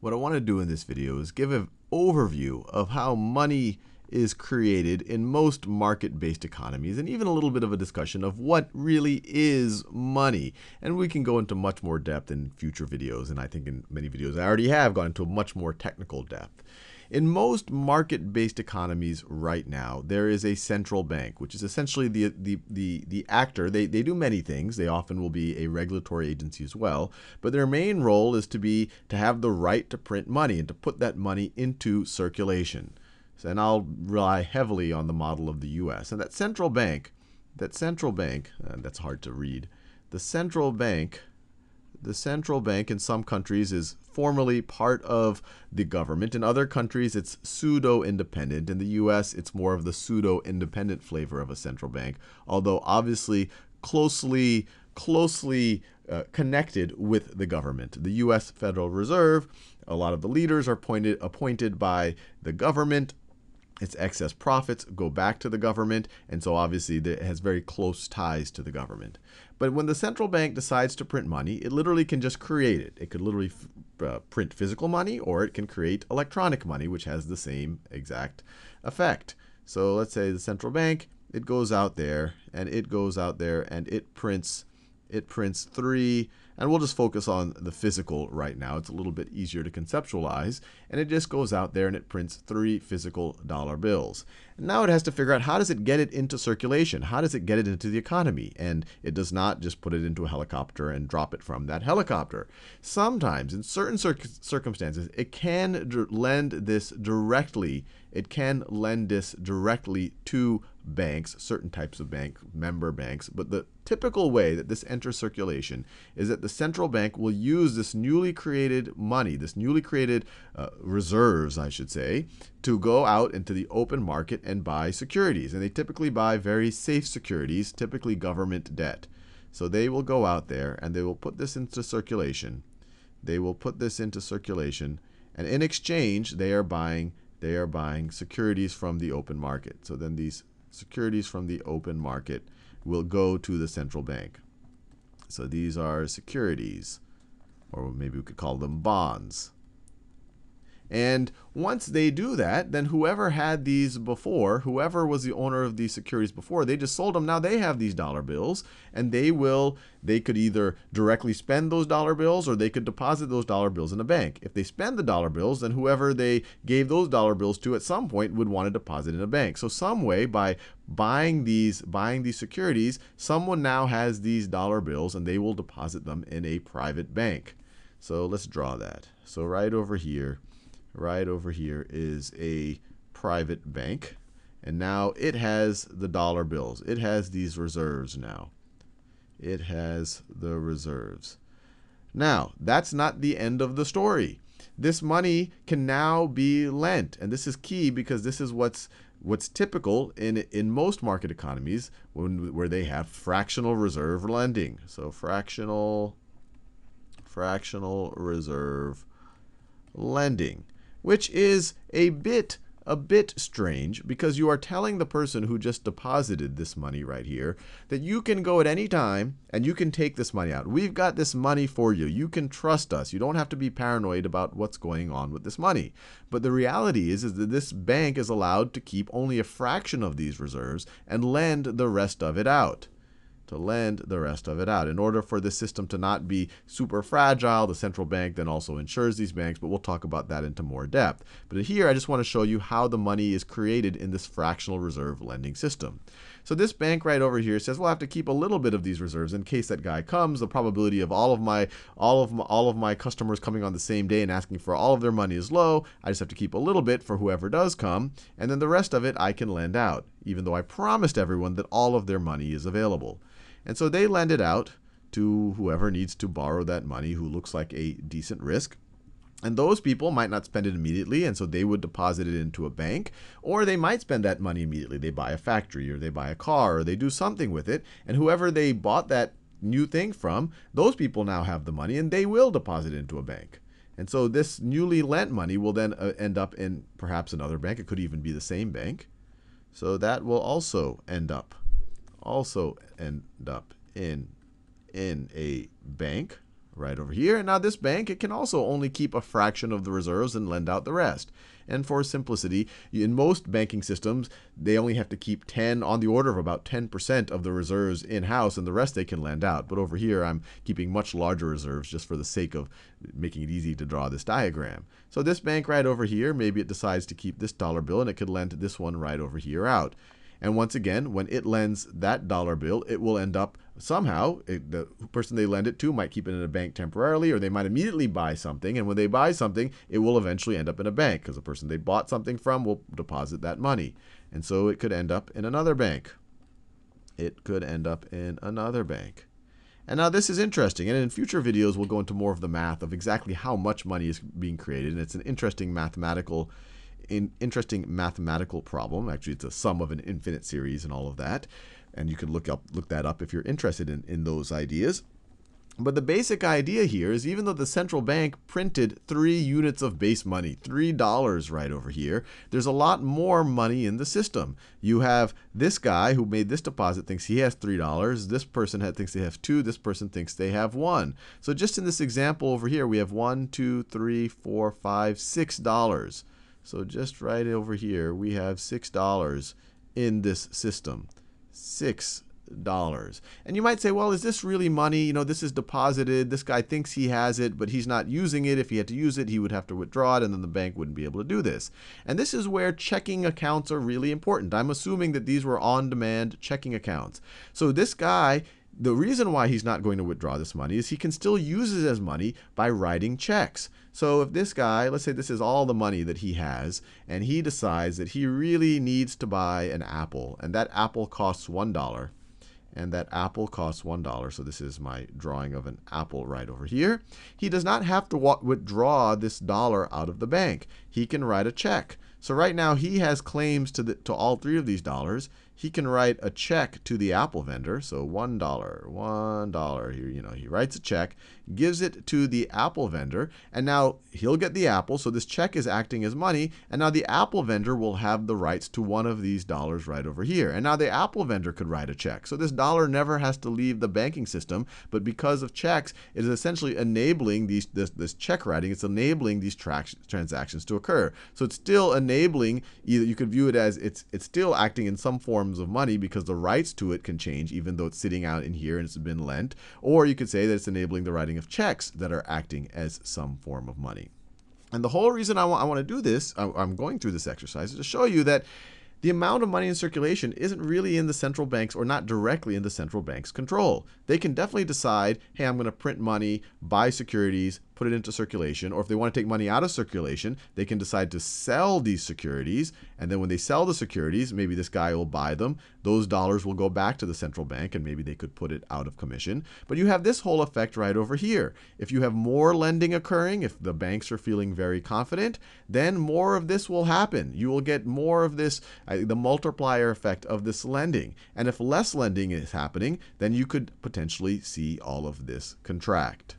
what I want to do in this video is give an overview of how money is created in most market-based economies and even a little bit of a discussion of what really is money. And we can go into much more depth in future videos, and I think in many videos I already have gone into a much more technical depth. In most market-based economies right now, there is a central bank, which is essentially the, the, the, the actor. They, they do many things. They often will be a regulatory agency as well. But their main role is to be to have the right to print money and to put that money into circulation. So, and I'll rely heavily on the model of the U.S. And that central bank, that central bank, uh, that's hard to read. The central bank the central bank in some countries is formally part of the government. In other countries, it's pseudo independent. In the US, it's more of the pseudo independent flavor of a central bank, although obviously closely closely uh, connected with the government. The US Federal Reserve, a lot of the leaders are appointed appointed by the government its excess profits go back to the government, and so obviously it has very close ties to the government. But when the central bank decides to print money, it literally can just create it. It could literally uh, print physical money, or it can create electronic money, which has the same exact effect. So let's say the central bank, it goes out there, and it goes out there, and it prints, it prints three and we'll just focus on the physical right now. It's a little bit easier to conceptualize. And it just goes out there and it prints three physical dollar bills. And now it has to figure out how does it get it into circulation? How does it get it into the economy? And it does not just put it into a helicopter and drop it from that helicopter. Sometimes, in certain circumstances, it can lend this directly it can lend this directly to banks, certain types of bank, member banks. But the typical way that this enters circulation is that the central bank will use this newly created money, this newly created uh, reserves, I should say, to go out into the open market and buy securities. And they typically buy very safe securities, typically government debt. So they will go out there and they will put this into circulation. They will put this into circulation. And in exchange, they are buying they are buying securities from the open market. So then these securities from the open market will go to the central bank. So these are securities, or maybe we could call them bonds. And once they do that, then whoever had these before, whoever was the owner of these securities before, they just sold them. Now they have these dollar bills, and they will, they could either directly spend those dollar bills or they could deposit those dollar bills in a bank. If they spend the dollar bills, then whoever they gave those dollar bills to at some point would want to deposit in a bank. So some way by buying these buying these securities, someone now has these dollar bills and they will deposit them in a private bank. So let's draw that. So right over here, right over here is a private bank. And now it has the dollar bills. It has these reserves now. It has the reserves. Now, that's not the end of the story. This money can now be lent. And this is key because this is what's what's typical in in most market economies when, where they have fractional reserve lending. So fractional fractional reserve lending which is a bit a bit strange because you are telling the person who just deposited this money right here that you can go at any time and you can take this money out. We've got this money for you. You can trust us. You don't have to be paranoid about what's going on with this money. But the reality is, is that this bank is allowed to keep only a fraction of these reserves and lend the rest of it out to lend the rest of it out. In order for the system to not be super fragile, the central bank then also insures these banks, but we'll talk about that into more depth. But here I just want to show you how the money is created in this fractional reserve lending system. So this bank right over here says, well, have to keep a little bit of these reserves in case that guy comes. The probability of all of my all of my, all of my customers coming on the same day and asking for all of their money is low. I just have to keep a little bit for whoever does come, and then the rest of it I can lend out, even though I promised everyone that all of their money is available. And so they lend it out to whoever needs to borrow that money who looks like a decent risk. And those people might not spend it immediately, and so they would deposit it into a bank, or they might spend that money immediately. They buy a factory, or they buy a car, or they do something with it, and whoever they bought that new thing from, those people now have the money, and they will deposit it into a bank. And so this newly lent money will then uh, end up in perhaps another bank. It could even be the same bank. So that will also end up also end up in in a bank right over here. And now this bank, it can also only keep a fraction of the reserves and lend out the rest. And for simplicity, in most banking systems, they only have to keep 10 on the order of about 10% of the reserves in house, and the rest they can lend out. But over here, I'm keeping much larger reserves just for the sake of making it easy to draw this diagram. So this bank right over here, maybe it decides to keep this dollar bill, and it could lend this one right over here out. And once again, when it lends that dollar bill, it will end up somehow, it, the person they lend it to might keep it in a bank temporarily, or they might immediately buy something. And when they buy something, it will eventually end up in a bank because the person they bought something from will deposit that money. And so it could end up in another bank. It could end up in another bank. And now this is interesting, and in future videos we'll go into more of the math of exactly how much money is being created, and it's an interesting mathematical in interesting mathematical problem. Actually, it's a sum of an infinite series and all of that. And you can look up look that up if you're interested in, in those ideas. But the basic idea here is even though the central bank printed three units of base money, $3 right over here, there's a lot more money in the system. You have this guy who made this deposit thinks he has $3. This person had thinks they have two. This person thinks they have one. So just in this example over here, we have one, two, three, four, five, six dollars. So just right over here, we have $6 in this system. $6. And you might say, well, is this really money? You know, this is deposited. This guy thinks he has it, but he's not using it. If he had to use it, he would have to withdraw it, and then the bank wouldn't be able to do this. And this is where checking accounts are really important. I'm assuming that these were on demand checking accounts. So this guy the reason why he's not going to withdraw this money is he can still use it as money by writing checks. So if this guy, let's say this is all the money that he has, and he decides that he really needs to buy an apple, and that apple costs $1, and that apple costs $1. So this is my drawing of an apple right over here. He does not have to withdraw this dollar out of the bank. He can write a check. So right now he has claims to, the, to all three of these dollars. He can write a check to the Apple vendor. So $1, $1 here, you know, he writes a check, gives it to the Apple vendor, and now he'll get the Apple. So this check is acting as money, and now the Apple vendor will have the rights to one of these dollars right over here. And now the Apple vendor could write a check. So this dollar never has to leave the banking system, but because of checks, it is essentially enabling these this, this check writing. It's enabling these transactions to occur. So it's still enabling either you could view it as it's it's still acting in some forms of money because the rights to it can change even though it's sitting out in here and it's been lent or you could say that it's enabling the writing of checks that are acting as some form of money and the whole reason I want, I want to do this I'm going through this exercise is to show you that the amount of money in circulation isn't really in the central banks or not directly in the central bank's control. They can definitely decide, hey, I'm going to print money, buy securities, put it into circulation, or if they want to take money out of circulation, they can decide to sell these securities. And then when they sell the securities, maybe this guy will buy them. Those dollars will go back to the central bank, and maybe they could put it out of commission. But you have this whole effect right over here. If you have more lending occurring, if the banks are feeling very confident, then more of this will happen. You will get more of this, uh, the multiplier effect of this lending. And if less lending is happening, then you could potentially see all of this contract.